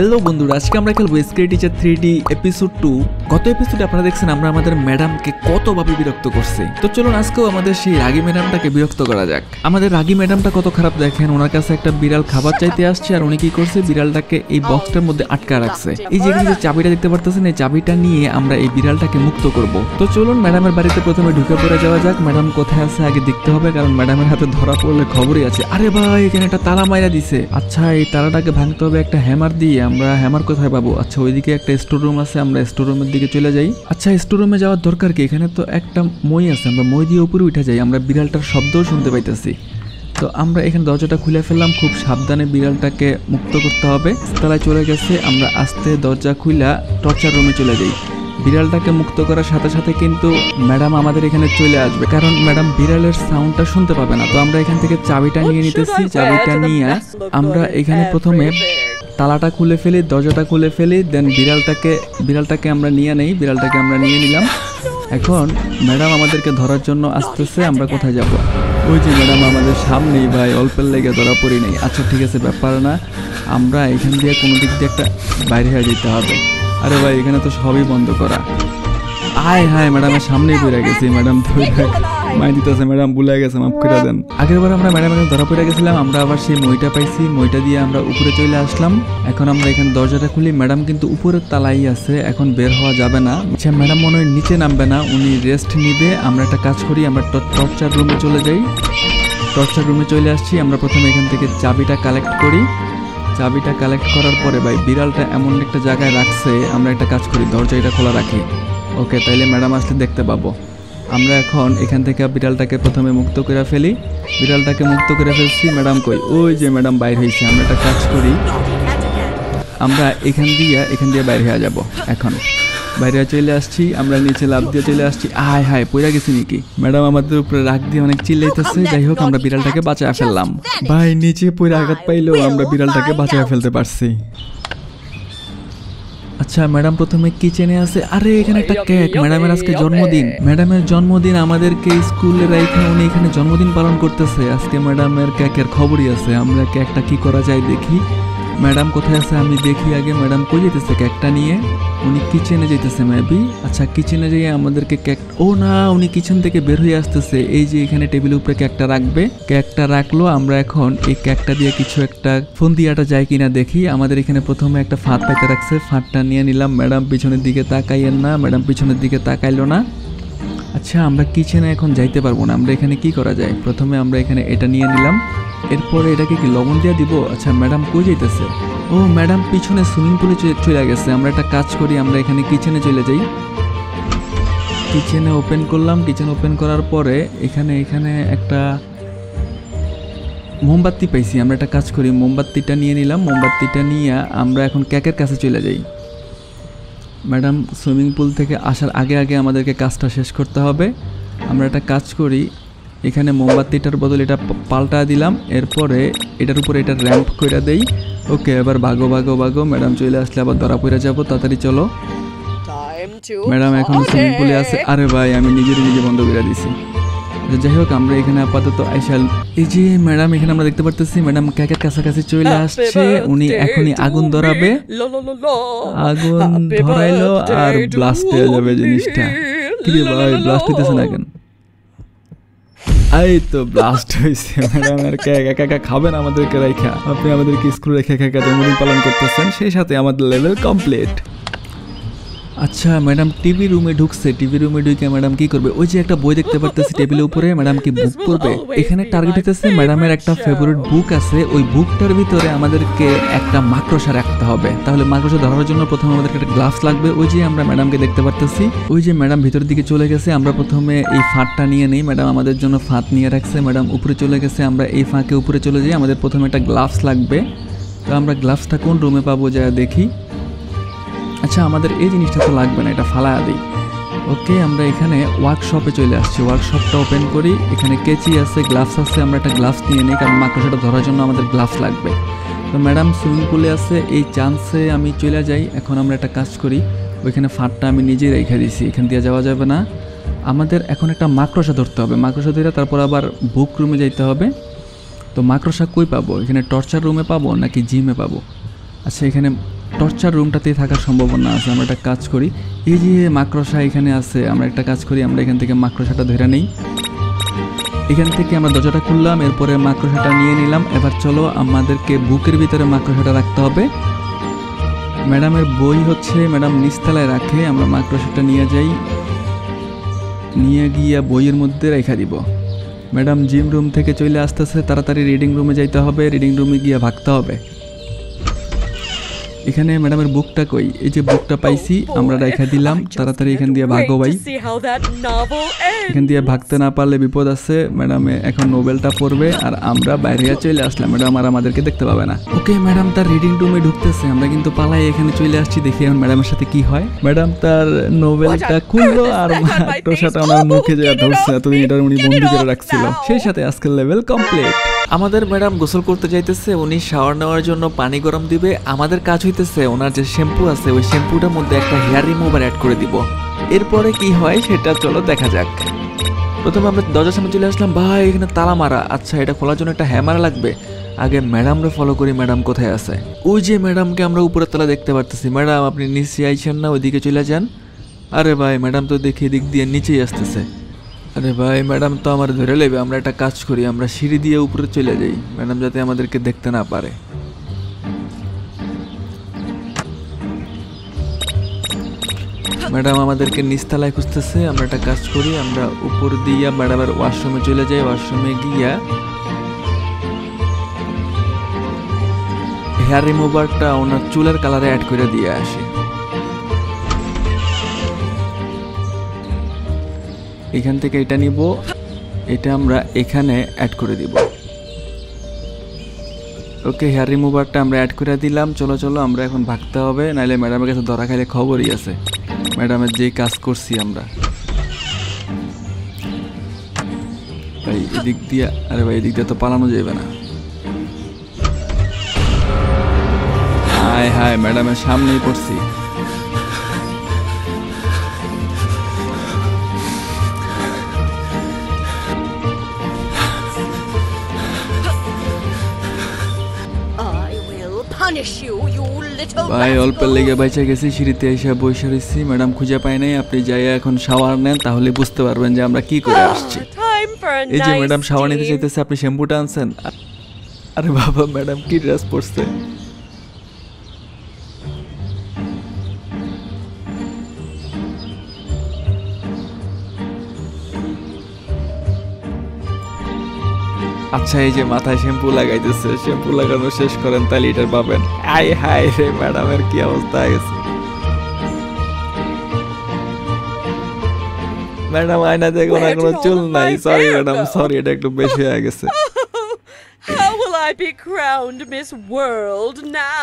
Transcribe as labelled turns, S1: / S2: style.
S1: Hello বন্ধুরা, আজকে আমরা খেলব scary teacher three D episode two গত এপিসোডে আপনারা দেখছেন আমরা আমাদের ম্যাডামকে কতভাবে বিরক্ত করছি। তো চলুন, আজকেও আমাদের সেই রাগী ম্যাডামটাকে বিরক্ত করা যাক। আমাদের রাগী ম্যাডামটা কত খারাপ দেখেন, ওনার কাছে একটা বিড়াল খাবার চাইতে আসছে আর উনি কি করছে, বিড়ালটাকে এই বক্সটার মধ্যে আটকা রাখছে। এই যে চাবিটা দেখতে পারতেছেন, এই চাবিটা নিয়ে আমরা এই বিড়ালটাকে মুক্ত করব। তো চলুন ম্যাডামের বাড়িতে প্রথমে ঢুকে পড়ে যাওয়া যাক। ম্যাডাম কোথায় আছে, আগে দেখতে হবে, কারণ ম্যাডামের হাতে ধরা পড়লে খবরই আছে। আরে ভাই, এখানে একটা তালা মাইরা দিছে। আচ্ছা এই তালাটাকে ভাঙতে হবে একটা হ্যামার দিয়ে। আমরা হ্যামার কোথায় পাবো? আচ্ছা ওইদিকে একটা স্টোর রুম আছে আমরা স্টোর রুমের দিকে চলে যাই। আচ্ছা স্টোর রুমে যাওয়ার দরকার কি? এখানে তো একটা মই আছে আমরা মই দিয়ে উপরে উঠে যাই আমরা বিড়ালটার শব্দও শুনতে পাইতেছি। তো আমরা এখানে দরজাটা খুলে ফেললাম খুব সাবধানে বিড়ালটাকে মুক্ত করতে হবে। তালায় চলে গেছে আমরা আস্তে দরজা খুইলা টর্চার রুমে চলে যাই। বিড়ালটাকে মুক্ত করার সাথে সাথে কিন্তু ম্যাডাম আমাদের এখানে চলে আসবে কারণ ম্যাডাম বিড়ালের সাউন্ডটা শুনতে পাবে না। তো আমরা এখান থেকে চাবিটা নিয়ে নিতেছি চাবিটা নিয়ে আমরা এখানে প্রথমে তালাটা খুলে ফেলি, দরজাটা খুলে ফেলি দেন বিড়ালটাকে বিড়ালটাকে আমরা নিয়ে নেই, বিড়ালটাকে আমরা নিয়ে নিলাম। এখন ম্যাডাম আমাদেরকে ধরার জন্য আসতেছে, আমরা কোথায় যাব? ওই যে ম্যাডাম আমাদের সামনেই ভাই, অল্পের লেগে ধরা পড়ি নেই। আচ্ছা ঠিক আছে, ব্যাপার না। আমরা এখান দিয়ে কোনো দিক দিয়ে একটা বাইরে হয়ে যেতে হবে। আরে ভাই, এখানে তো সবই বন্ধ করা। আয় হায়, ম্যাডামের সামনেই পড়ে গেছি, ম্যাডাম ধরে মাই দিতেছে ম্যাডাম ভুলে গেছে মাফ করে দেন। আগের বার আমরা ম্যাডামের ধরা পড়ে গেছিলাম আমরা আবার সেই মইটা পাইছি মইটা দিয়ে আমরা উপরে চলে আসলাম। এখন আমরা এখানে দরজাটা খুলি ম্যাডাম কিন্তু উপরের তালাই আছে এখন বের হওয়া যাবে না। আচ্ছা ম্যাডাম মনে হয় নিচে নামবে না উনি রেস্ট নিবে আমরা একটা কাজ করি আমরা টর্চার রুমে চলে যাই। টর্চার রুমে চলে আসছি আমরা প্রথমে এখান থেকে চাবিটা কালেক্ট করি। চাবিটা কালেক্ট করার পরে ভাই বিড়ালটা এমন একটা জায়গায় রাখছে আমরা একটা কাজ করি দরজাটা খোলা রাখি। ওকে তাইলে ম্যাডাম আসলে দেখতে পাবো। আমরা এখন এখান থেকে বিড়ালটাকে প্রথমে মুক্ত করে ফেলি। বিড়ালটাকে মুক্ত করে ফেলছি, ম্যাডাম কই? ওই যে ম্যাডাম বাইর হয়েছে, আমরা একটা কাজ করি। আমরা এখান দিয়ে এখান দিয়ে বাইরে হয়ে যাব, এখন। বাইরে চলে আসছি, আমরা নিচে লাভ দিয়ে চলে আসছি। হায় হায় পইরা গেছি নাকি? ম্যাডাম আমাদের উপরে রাগ দিয়ে অনেক চিল্লাইতেছে, যাই হোক, আমরা বিড়ালটাকে বাঁচায় ফেললাম। ভাই, নিচে পইরা আঘাত পাইলেও আমরা বিড়ালটাকে বাঁচায় ফেলতে পারছি। আচ্ছা ম্যাডাম প্রথমে কিচেনে আছে আরে এখানে একটা কেক ম্যাডামের আজকে জন্মদিন। ম্যাডামের জন্মদিন আমাদেরকে স্কুলে রাইখে উনি এখানে জন্মদিন পালন করতেছে। আজকে ম্যাডামের কেকের খবরই আছে। আমরা কেকটা কি করা যায় দেখি। ম্যাডাম কোথায় আছে আমি দেখি আগে। ম্যাডাম কই যেতেছে কেকটা নিয়ে? উনি কিচেনে যেতেছে মেবি আচ্ছা কিচেনে যেয়ে আমাদেরকে কেক ও না, উনি কিচেন থেকে বের হয়ে আসতেছে। এই যে এখানে টেবিলের উপরে কেকটা রাখবে। কেকটা রাখল, আমরা এখন এই কেকটা দিয়ে কিছু একটা ফোন দিয়াটা যায় কিনা দেখি। আমাদের এখানে প্রথমে একটা ফাঁদ পাইতে রাখছে। ফাঁদটা নিয়ে নিলাম। ম্যাডাম পিছনের দিকে তাকাইয়েন না। ম্যাডাম পিছনের দিকে তাকাইলো না। আচ্ছা আমরা কিচেনে এখন যাইতে পারব না। আমরা এখানে কি করা যায়? প্রথমে আমরা এখানে এটা নিয়ে নিলাম। এরপরে এটাকে কি লবণ দিয়ে দিব? আচ্ছা ম্যাডাম কই যাইতেছে? ও ম্যাডাম পিছনে সুইমিং পুলে চলে গেছে। আমরা একটা কাজ করি, আমরা এখানে কিচেনে চলে যাই। কিচেনে ওপেন করলাম। কিচেন ওপেন করার পরে এখানে এখানে একটা মোমবাতি পাইছি। আমরা একটা কাজ করি, মোমবাতিটা নিয়ে নিলাম। মোমবাতিটা নিয়ে আমরা এখন ক্যাকের কাছে চলে যাই। ম্যাডাম সুইমিং পুল থেকে আসার আগে আগে আমাদেরকে কাজটা শেষ করতে হবে। আমরা একটা কাজ করি। এখানে মোমবাতিটার বদলে এটা পাল্টা দিলাম। এরপরে এটার উপরে এটা র্যাম্প করে দেই। ওকে এবার ভাগো ভাগো ভাগো। ম্যাডাম চলে আসলে আবার ধরা পড়ে যাব। তাড়াতাড়ি চলো। ম্যাডাম এখন সুইমিং পুলে আছে। আরে ভাই আমি নিজের নিজে বন্ধ করে দিছি। যাই হোক আমরা এখানে আপাতত আইসাল এই যে ম্যাডাম এখানে আমরা দেখতে পারতেছি ম্যাডাম ক্যাকের কাছাকাছি চলে আসছে। উনি এখনই আগুন ধরাবে। আগুন ধরাইলো আর ব্লাস্ট হয়ে যাবে জিনিসটা। কি ভাই ব্লাস্ট হইতেছে না কেন? এই তো ব্লাস্ট হয়েছে ম্যাডাম আর একা একা খাবেন আমাদেরকে রেখা। আপনি আমাদেরকে স্কুল রেখে একা জন্মদিন পালন করতেছেন, সেই সাথে আমাদের লেভেল কমপ্লিট আচ্ছা ম্যাডাম টিভি রুমে ঢুকছে টিভি রুমে ঢুকে ম্যাডাম কি করবে? ওই যে একটা বই দেখতে পারতেছি টেবিলের উপরে ম্যাডাম কি বুক করবে? এখানে টার্গেট হইতেছে ম্যাডামের একটা ফেভারিট বুক আছে ওই বুকটার ভিতরে আমাদেরকে একটা মাকড়সা রাখতে হবে। তাহলে মাকড়সা ধরার জন্য প্রথমে আমাদেরকে একটা গ্লাভস লাগবে ওই যে আমরা ম্যাডামকে দেখতে পারতেছি। ওই যে ম্যাডাম ভিতরের দিকে চলে গেছে আমরা প্রথমে এই ফাঁদটা নিয়ে নেই ম্যাডাম আমাদের জন্য ফাঁদ নিয়ে রাখছে ম্যাডাম উপরে চলে গেছে আমরা এই ফাঁকে উপরে চলে যাই আমাদের প্রথমে একটা গ্লাভস লাগবে। তো আমরা গ্লাভসটা কোন রুমে পাবো যা দেখি? আচ্ছা আমাদের এই জিনিসটা তো লাগবে না, এটা ফালা দিই। ওকে, আমরা এখানে ওয়ার্কশপে চলে আসছি। ওয়ার্কশপটা ওপেন করি। এখানে কেচি আছে গ্লাভস আছে, আমরা একটা গ্লাভস নিয়ে নিই, কারণ মাকড়সাটা ধরার জন্য আমাদের গ্লাভস লাগবে। তো ম্যাডাম সুইমিং পুলে আছে, এই চান্সে আমি চলে যাই। এখন আমরা একটা কাজ করি, ওইখানে ফাঁদটা আমি নিজেই রেখে দিছি, এখান দিয়ে যাওয়া যাবে না। আমাদের এখন একটা মাকড়সা ধরতে হবে। মাকড়সা ধরে তারপর আবার বুক রুমে যাইতে হবে। তো মাকড়সা কই পাবো? এখানে টর্চার রুমে পাবো নাকি জিমে পাবো? আচ্ছা এখানে টর্চার রুমটাতেই থাকার সম্ভাবনা আছে, আমরা একটা কাজ করি। এই যে মাকড়সা এখানে আছে, আমরা একটা কাজ করি, আমরা এখান থেকে মাকড়সাটা ধরে নেই। এখান থেকে আমরা দরজাটা খুললাম, এরপরে মাকড়সাটা নিয়ে নিলাম। এবার চলো, আমাদেরকে বুকের ভিতরে মাকড়সাটা রাখতে হবে। ম্যাডামের বই হচ্ছে ম্যাডাম নিচতলায় রাখে, আমরা মাকড়সাটা নিয়ে যাই। নিয়ে গিয়ে বইয়ের মধ্যে রেখা দিব। ম্যাডাম জিম রুম থেকে চলে আসতেছে, তাড়াতাড়ি রিডিং রুমে যাইতে হবে, রিডিং রুমে গিয়ে ভাগতে হবে। এখানে ম্যাডামের বুকটা কই? এই যে বুকটা পাইছি আমরা রেখা দিলাম। তাড়াতাড়ি এখান দিয়ে ভাগো ভাই. এখান দিয়ে ভাগতে না পারলে বিপদ আছে। ম্যাডাম এখন নোবেলটা পড়বে আর আমরা বাইরে চলে আসলাম। ম্যাডাম আর আমাদেরকে দেখতে পাবে না। ওকে ম্যাডাম তার রিডিং রুমে ঢুকতেছে। আমরা কিন্তু পালাই এখানে চলে আসছি দেখি এখন ম্যাডামের সাথে কি হয়। ম্যাডাম তার নোবেলটা খুললো আর টোসাটা ওনার মুখে যা ধরছে এতদিন এটা উনি বন্দি করে রাখছিল। সেই সাথে আজকের লেভেল কমপ্লিট আমাদের ম্যাডাম গোসল করতে যাইতেছে, উনি শাওয়ার নেওয়ার জন্য পানি গরম দিবে, আমাদের কাজ হইতেছে ওনার যে শ্যাম্পু আছে, ওই শ্যাম্পুটার মধ্যে একটা হেয়ার রিমুভার অ্যাড করে দিব। এরপরে কি হয় সেটা চলো দেখা যাক। প্রথমে আমরা দরজার সামনে চলে আসলাম, ভাই, এখানে তালা মারা। আচ্ছা এটা খোলার জন্য একটা হ্যামার লাগবে। আগে ম্যাডামরা ফলো করি, ম্যাডাম কোথায় আছে। ওই যে ম্যাডামকে আমরা উপরের তলা দেখতে পারতেছি। ম্যাডাম, আপনি নিচে আইছেন না, ওইদিকে চলে যান। আরে ভাই, ম্যাডাম তো দেখি দিক দিয়ে নিচেই আসতেছে। আরে ভাই, ম্যাডাম তো আমার ধরে নেবে, আমরা একটা কাজ করি, আমরা সিঁড়ি দিয়ে উপরে চলে যাই। ম্যাডাম যাতে আমাদেরকে দেখতে না পারে। ম্যাডাম আমাদেরকে নিচতলায় খুঁজতেছে, আমরা একটা কাজ করি, আমরা উপর দিয়া ম্যাডামের ওয়াশরুমে চলে যাই, ওয়াশরুমে গিয়া হেয়ার রিমুভারটা ওনার চুলের কালারে অ্যাড করে দিয়ে আসি। এখান থেকে এটা নিব, এটা আমরা এখানে অ্যাড করে দিব। ওকে হেয়ার রিমুভারটা আমরা অ্যাড করে দিলাম। চলো চলো, আমরা এখন ভাগতে হবে নাহলে ম্যাডামের কাছে ধরা খাইলে খবরই আছে। ম্যাডামের যে কাজ করছি আমরা। ভাই, এদিক দিয়ে, আরে ভাই, এদিক দিয়ে তো পালানো যাবে না। হায় হায় ম্যাডামের সামনেই পড়ছি।
S2: Punish you, you little
S1: ভাই অল্পের. লেগে বাইচা গেছি সিঁড়িতে এসে বসে রয়েছি ম্যাডাম খুঁজে পাই নাই আপনি যাই এখন শাওয়ার নেন তাহলে বুঝতে পারবেন যে আমরা কি করে আসছি
S2: Ah, a
S1: এই যে ম্যাডাম শাওয়ার নিতে. চাইতেছে আপনি শ্যাম্পুটা আনছেন আরে বাবা ম্যাডাম কি ড্রেস পরছে আচ্ছা এই যে মাথায় শ্যাম্পু লাগাইতেছে শ্যাম্পু লাগানো শেষ করেন তাহলে এটার পাবেন। আই হাই রে ম্যাডামের কি অবস্থা হয়েছে গেছে। ম্যাডাম আয়না দেখো না কোনো চুল নাই। সরি ম্যাডাম সরি এটা একটু বেশি হয়ে গেছে।
S2: How will I be crowned Miss World now?